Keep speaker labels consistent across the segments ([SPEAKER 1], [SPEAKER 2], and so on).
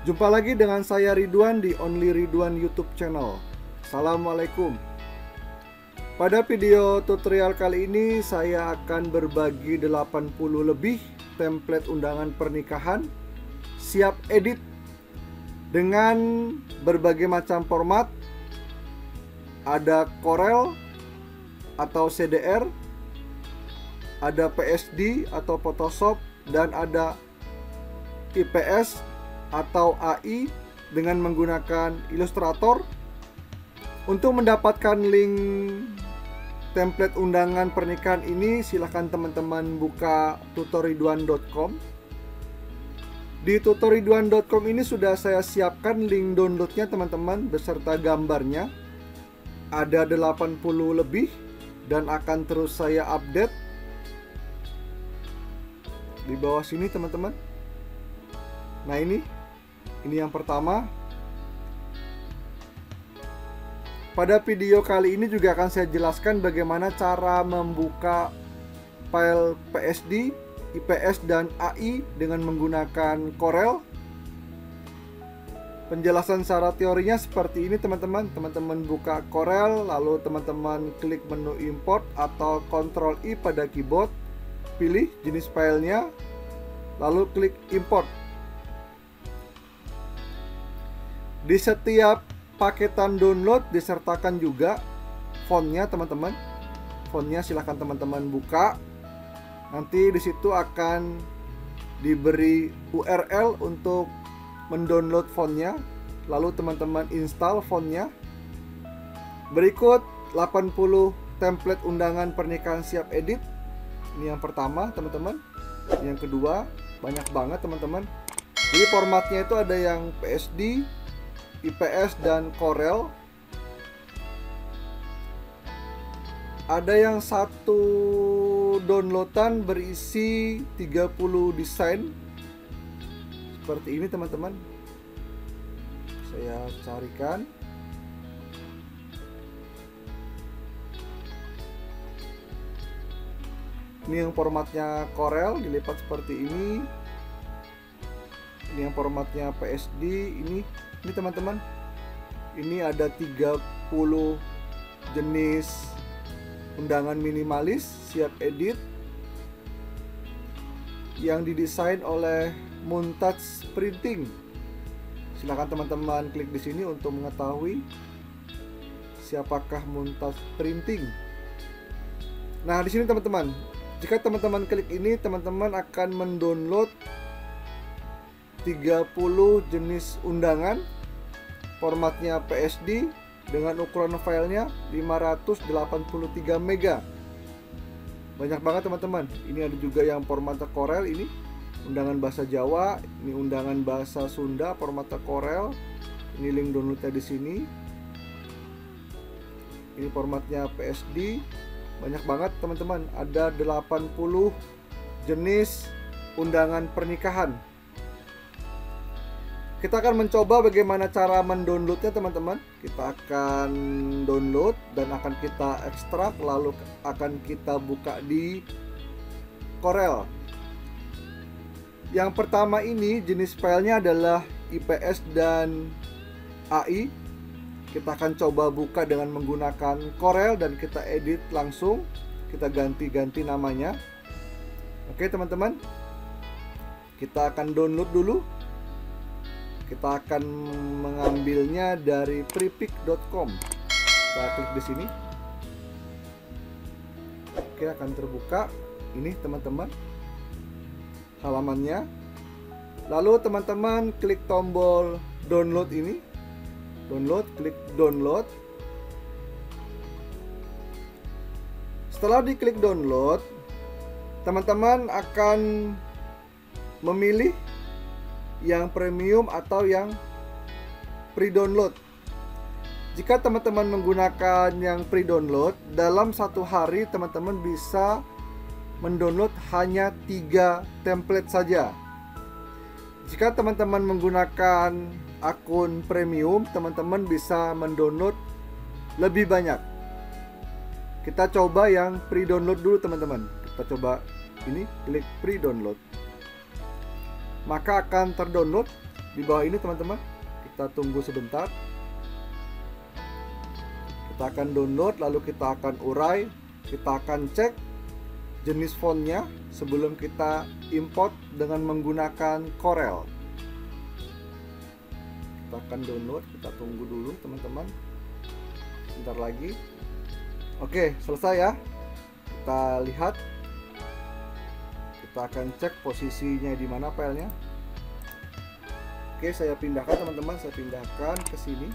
[SPEAKER 1] Jumpa lagi dengan saya Ridwan di Only Ridwan YouTube channel. Assalamualaikum. Pada video tutorial kali ini saya akan berbagi 80 lebih template undangan pernikahan siap edit dengan berbagai macam format. Ada Corel atau CDR, ada PSD atau Photoshop dan ada IPS atau AI dengan menggunakan Illustrator. Untuk mendapatkan link template undangan pernikahan ini silahkan teman-teman buka tutoriduan.com di tutoriduan.com ini sudah saya siapkan link downloadnya teman-teman beserta gambarnya. Ada 80 lebih dan akan terus saya update. Di bawah sini teman-teman. Nah ini ini yang pertama. Pada video kali ini juga akan saya jelaskan bagaimana cara membuka file PSD, IPS, dan AI dengan menggunakan Corel. Penjelasan secara teorinya seperti ini teman-teman. Teman-teman buka Corel Lalu teman-teman klik menu import Atau Ctrl I pada keyboard. Pilih jenis filenya Lalu klik import Di setiap paketan download disertakan juga fontnya teman-teman. Fontnya silahkan teman-teman buka. Nanti di situ akan diberi URL untuk mendownload fontnya lalu teman-teman install fontnya. Berikut 80 template undangan pernikahan siap edit. Ini yang pertama teman-teman. Yang kedua banyak banget teman-teman. Jadi formatnya itu ada yang PSD IPS dan Corel. Ada yang satu downloadan berisi 30 desain. Seperti ini teman-teman. Saya carikan. Ini yang formatnya Corel dilipat seperti ini. Ini yang formatnya PSD ini ini teman-teman ini ada 30 jenis undangan minimalis siap edit yang didesain oleh Montage Printing. Silahkan teman-teman klik di sini untuk mengetahui siapakah Montage Printing. Nah di sini teman-teman jika teman-teman klik ini teman-teman akan mendownload 30 jenis undangan formatnya PSD dengan ukuran filenya 583 mega. Banyak banget teman-teman. Ini ada juga yang formatnya Corel ini undangan bahasa Jawa ini undangan bahasa Sunda formatnya Corel ini link downloadnya di sini. Ini formatnya PSD banyak banget teman-teman. Ada 80 jenis undangan pernikahan kita akan mencoba bagaimana cara mendownloadnya teman-teman. Kita akan download dan akan kita ekstrak lalu akan kita buka di Corel. Yang pertama ini jenis filenya adalah IPS dan AI kita akan coba buka dengan menggunakan Corel dan kita edit langsung. Kita ganti-ganti namanya. Oke teman-teman. Kita akan download dulu kita akan mengambilnya dari prepick.com kita klik di sini. Oke akan terbuka. Ini teman-teman halamannya. Lalu teman-teman klik tombol download ini. Download klik download. Setelah diklik download teman-teman akan memilih yang premium atau yang pre-download. Jika teman-teman menggunakan yang pre-download, dalam satu hari teman-teman bisa mendownload hanya tiga template saja. Jika teman-teman menggunakan akun premium, teman-teman bisa mendownload lebih banyak. Kita coba yang pre-download dulu teman-teman. Kita coba ini, klik pre-download maka akan terdownload di bawah ini teman-teman. Kita tunggu sebentar. Kita akan download lalu kita akan urai. Kita akan cek jenis fontnya sebelum kita import dengan menggunakan Corel. Kita akan download. Kita tunggu dulu teman-teman. Sebentar lagi. Oke selesai ya. Kita lihat kita akan cek posisinya di mana filenya oke saya pindahkan teman-teman. Saya pindahkan ke sini.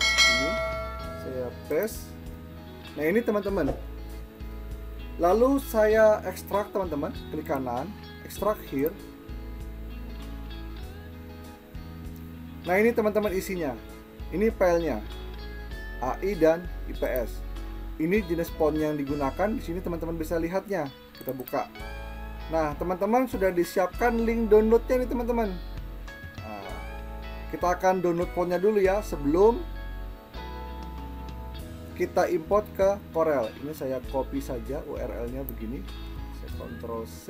[SPEAKER 1] Ini saya paste. Nah ini teman-teman. Lalu saya ekstrak teman-teman. Klik kanan. Ekstrak here. Nah ini teman-teman isinya. Ini filenya AI dan IPS ini jenis font yang digunakan. Di sini teman-teman bisa lihatnya. Kita buka Nah, teman-teman sudah disiapkan link downloadnya nih teman-teman. Nah, kita akan download fontnya dulu ya sebelum kita import ke Corel. Ini saya copy saja URL-nya begini. Saya Ctrl C,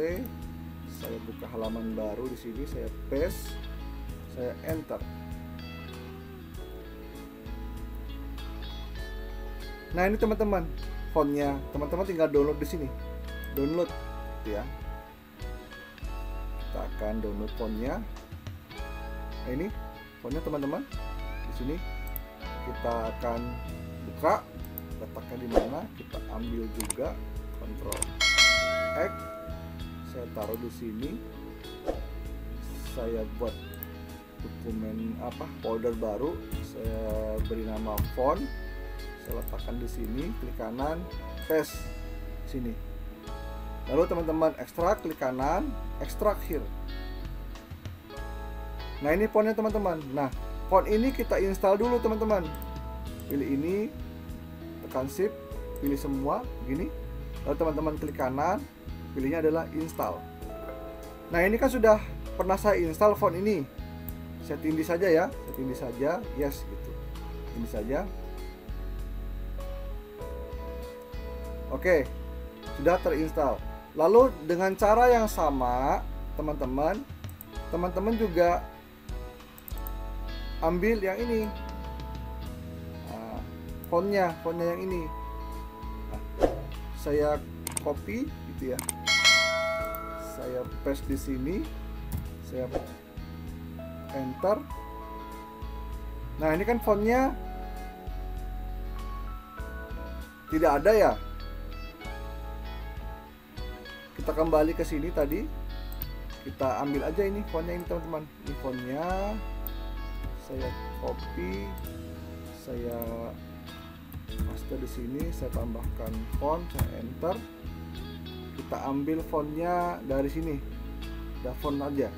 [SPEAKER 1] saya buka halaman baru di sini, saya paste, saya enter. Nah, ini teman-teman, fontnya. Teman-teman tinggal download di sini. Download gitu ya akan download fontnya. Nah ini fontnya teman-teman. Di sini kita akan buka letakkan di mana kita ambil juga Ctrl X. Saya taruh di sini. Saya buat dokumen apa folder baru. Saya beri nama font. Saya letakkan di sini klik kanan paste sini. Lalu teman-teman ekstrak klik kanan ekstrak here nah ini fontnya teman-teman. Nah font ini kita install dulu teman-teman. Pilih ini tekan shift pilih semua begini lalu teman-teman klik kanan pilihnya adalah install. Nah ini kan sudah pernah saya install font ini. Saya tindih saja ya saya tindih saja yes gitu. Ini saja. Oke sudah terinstall. Lalu dengan cara yang sama, teman-teman, teman-teman juga ambil yang ini. Nah, fontnya, fontnya yang ini. Nah, saya copy gitu ya. Saya paste di sini. Saya enter. Nah, ini kan fontnya tidak ada ya kita kembali ke sini tadi kita ambil aja ini fontnya ini teman-teman ini fontnya saya copy saya paste di sini saya tambahkan font saya enter. Kita ambil fontnya dari sini. Ada font aja.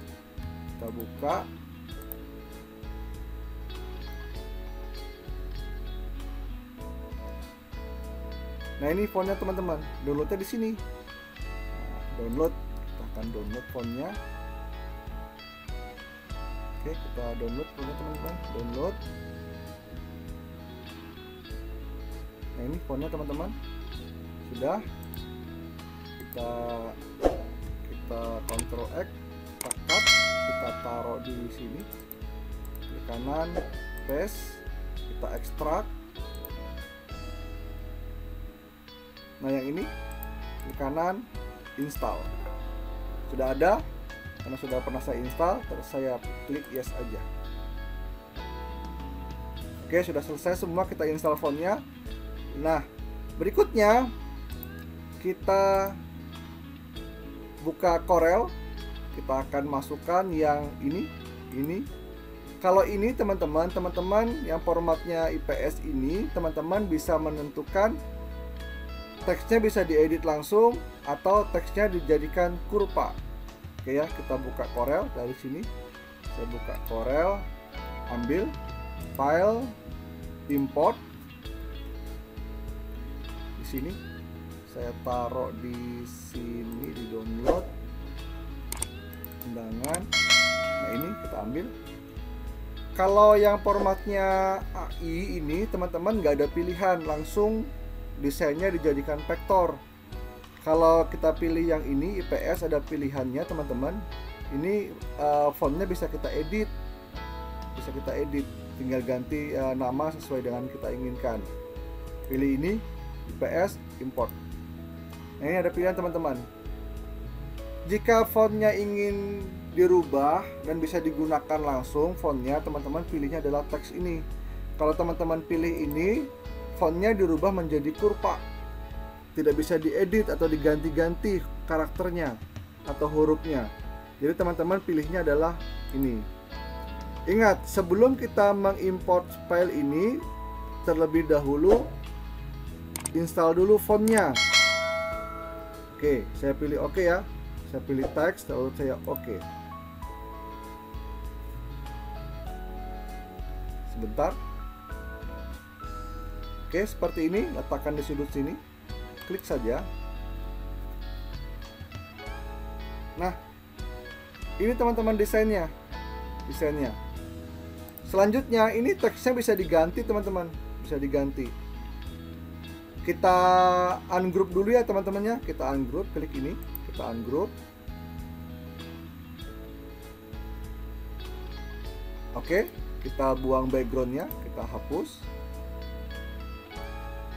[SPEAKER 1] Kita buka. Nah ini fontnya teman-teman, downloadnya di sini. Download. Kita akan download fontnya oke kita download fontnya teman-teman. Download. Nah ini fontnya teman-teman. Sudah. Kita kita Ctrl X kita kita taruh di sini. Klik kanan paste. Kita ekstrak. Nah yang ini klik kanan install. Sudah ada karena sudah pernah saya install terus saya klik yes aja. Oke sudah selesai semua kita install fontnya. Nah berikutnya kita buka Corel. Kita akan masukkan yang ini ini. Kalau ini teman-teman teman-teman yang formatnya IPS ini teman-teman bisa menentukan teksnya bisa diedit langsung atau teksnya dijadikan kurva oke ya kita buka Corel dari sini. Saya buka Corel ambil file import. Di sini. Saya taruh di sini di download. Undangan. Nah ini kita ambil. Kalau yang formatnya AI ini teman-teman nggak ada pilihan. Langsung desainnya dijadikan vektor kalau kita pilih yang ini IPS ada pilihannya teman-teman. Ini uh, fontnya bisa kita edit. Bisa kita edit. Tinggal ganti uh, nama sesuai dengan kita inginkan. Pilih ini IPS import. Nah, ini ada pilihan teman-teman. Jika fontnya ingin dirubah dan bisa digunakan langsung fontnya teman-teman pilihnya adalah teks ini. Kalau teman-teman pilih ini fontnya dirubah menjadi kurva tidak bisa diedit atau diganti-ganti karakternya atau hurufnya. Jadi teman-teman pilihnya adalah ini. Ingat sebelum kita mengimport file ini terlebih dahulu install dulu fontnya. Oke saya pilih oke ya. Saya pilih teks lalu saya oke okay. sebentar. Oke seperti ini letakkan di sudut sini klik saja. Nah ini teman-teman desainnya desainnya. Selanjutnya ini teksnya bisa diganti teman-teman. Bisa diganti. Kita ungroup dulu ya teman-temannya. Kita ungroup klik ini. Kita ungroup. Oke kita buang backgroundnya. Kita hapus.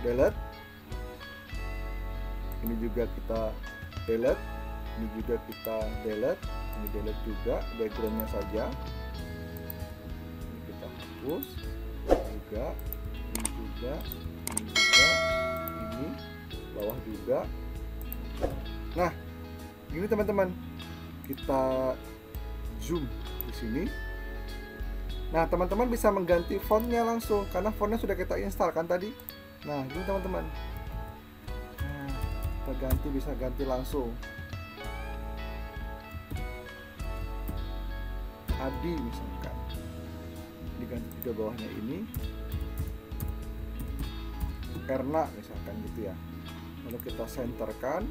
[SPEAKER 1] Delete ini juga kita delete ini juga kita delete ini delete juga backgroundnya saja ini kita hapus juga ini juga ini juga ini bawah juga nah Gini teman-teman, kita zoom di sini. Nah, teman-teman bisa mengganti fontnya langsung karena fontnya sudah kita install kan tadi. Nah, gini teman-teman. Kita ganti bisa ganti langsung. Adi misalkan. Diganti juga bawahnya ini. Erna misalkan gitu ya. Lalu kita centerkan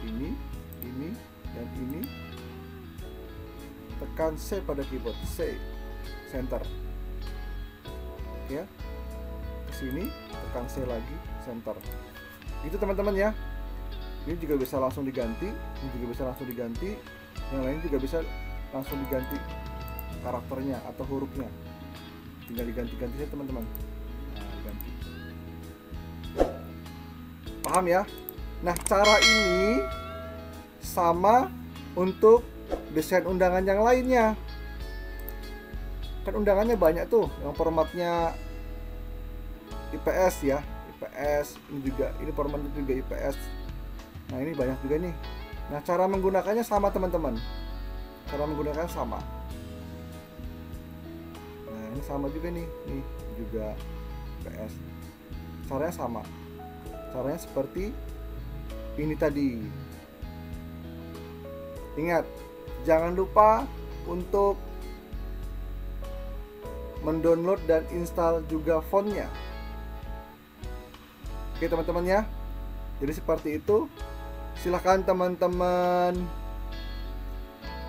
[SPEAKER 1] ini ini dan ini. Tekan C pada keyboard. C. Center. Ya. Ke sini tekan C lagi. Center. Itu teman-teman ya ini juga bisa langsung diganti ini juga bisa langsung diganti yang lain juga bisa langsung diganti karakternya atau hurufnya. Tinggal diganti-ganti saja teman-teman. Nah paham ya? Nah cara ini sama untuk desain undangan yang lainnya. Kan undangannya banyak tuh yang formatnya IPS ya IPS ini juga ini formatnya juga IPS nah ini banyak juga nih. Nah cara menggunakannya sama teman-teman. Cara menggunakannya sama. Nah ini sama juga nih. Nih juga IPS caranya sama. Caranya seperti ini tadi. Ingat, jangan lupa untuk mendownload dan install juga fontnya. Oke teman-teman ya. Jadi seperti itu. Silahkan teman-teman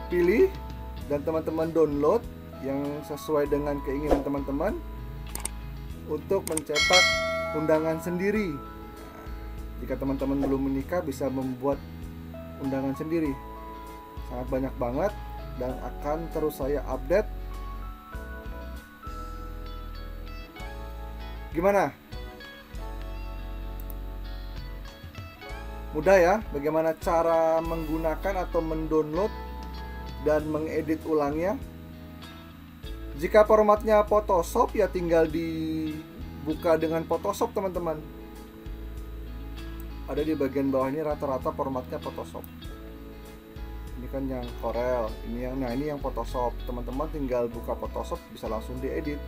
[SPEAKER 1] pilih dan teman-teman download yang sesuai dengan keinginan teman-teman untuk mencetak undangan sendiri. jika teman-teman belum menikah bisa membuat undangan sendiri. Sangat banyak banget dan akan terus saya update. Gimana mudah ya bagaimana cara menggunakan atau mendownload dan mengedit ulangnya? Jika formatnya Photoshop ya tinggal dibuka dengan Photoshop teman-teman. Ada di bagian bawah ini rata-rata formatnya Photoshop. Ini kan yang Corel ini yang nah ini yang Photoshop. Teman-teman tinggal buka Photoshop bisa langsung diedit.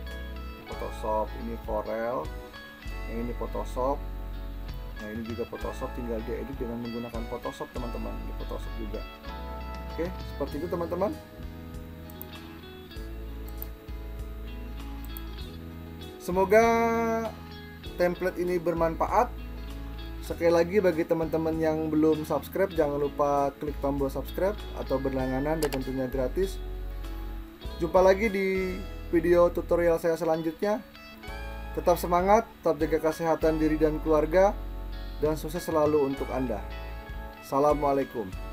[SPEAKER 1] Photoshop ini Corel ini Photoshop nah ini juga Photoshop tinggal diedit dengan menggunakan Photoshop teman-teman. Ini Photoshop juga. Oke seperti itu teman-teman. Semoga template ini bermanfaat. Sekali lagi bagi teman-teman yang belum subscribe jangan lupa klik tombol subscribe atau berlangganan dan tentunya gratis. Jumpa lagi di video tutorial saya selanjutnya. Tetap semangat, tetap jaga kesehatan diri dan keluarga dan sukses selalu untuk Anda. Assalamualaikum.